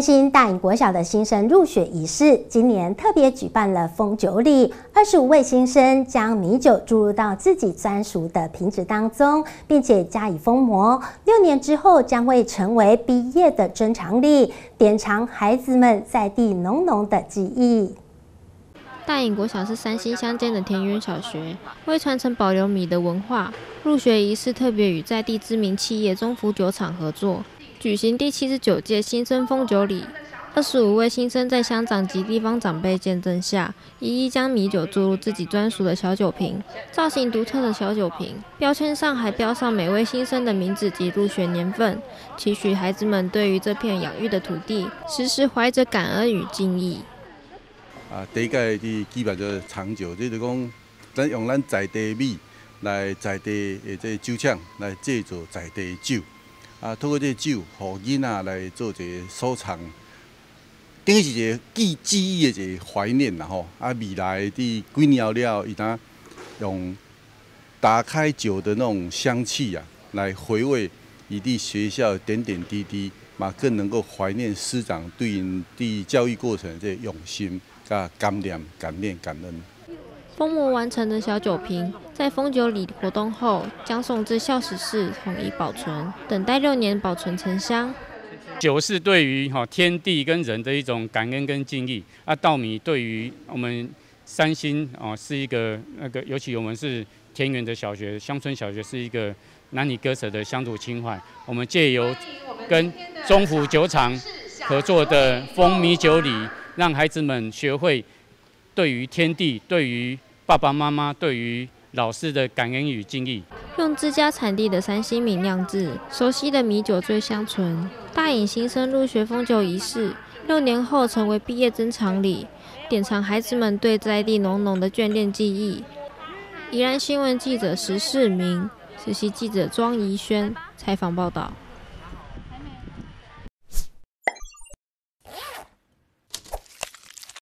三星大隐国小的新生入学仪式，今年特别举办了封酒礼。二十五位新生将米酒注入到自己专属的瓶子当中，并且加以封膜。六年之后将会成为毕业的珍藏礼，典藏孩子们在地浓浓的记忆。大隐国小是三星乡间的田园小学，为传承保留米的文化，入学仪式特别与在地知名企业中福酒厂合作。举行第七十九届新生封酒礼，二十五位新生在乡长及地方长辈见证下，一一将米酒注入自己专属的小酒瓶。造型独特的小酒瓶，标签上还标上每位新生的名字及入学年份，期许孩子们对于这片养育的土地，时时怀着感恩与敬意。啊，第一届的举办着长久，就是讲咱用咱在地米来在地的这酒厂来制作在地酒。啊，透过这酒，互囡仔来做一个收藏，等于是一个记记忆的一个怀念啦吼。啊，未来的几年后了，伊当用打开酒的那种香气啊，来回味伊伫学校点点滴滴，嘛更能够怀念师长对因伫教育过程这用心、甲感念、感念、感恩。封膜完成的小酒瓶，在封酒礼活动后，将送至校史室统一保存，等待六年保存成香。酒是对于哈天地跟人的一种感恩跟敬意，啊，稻米对于我们三星哦是一个那个，尤其我们是田园的小学，乡村小学是一个难以割舍的乡土情怀。我们借由跟中福酒厂合作的封米酒礼，让孩子们学会对于天地，对于爸爸妈妈对于老师的感恩与敬意，用自家产地的三星米酿制，熟悉的米酒最香醇。大隐新生入学封酒仪式，六年后成为毕业珍藏礼，典藏孩子们对在地浓浓的眷恋记忆。宜兰新闻记者石世明，实习记者庄怡轩采访报道。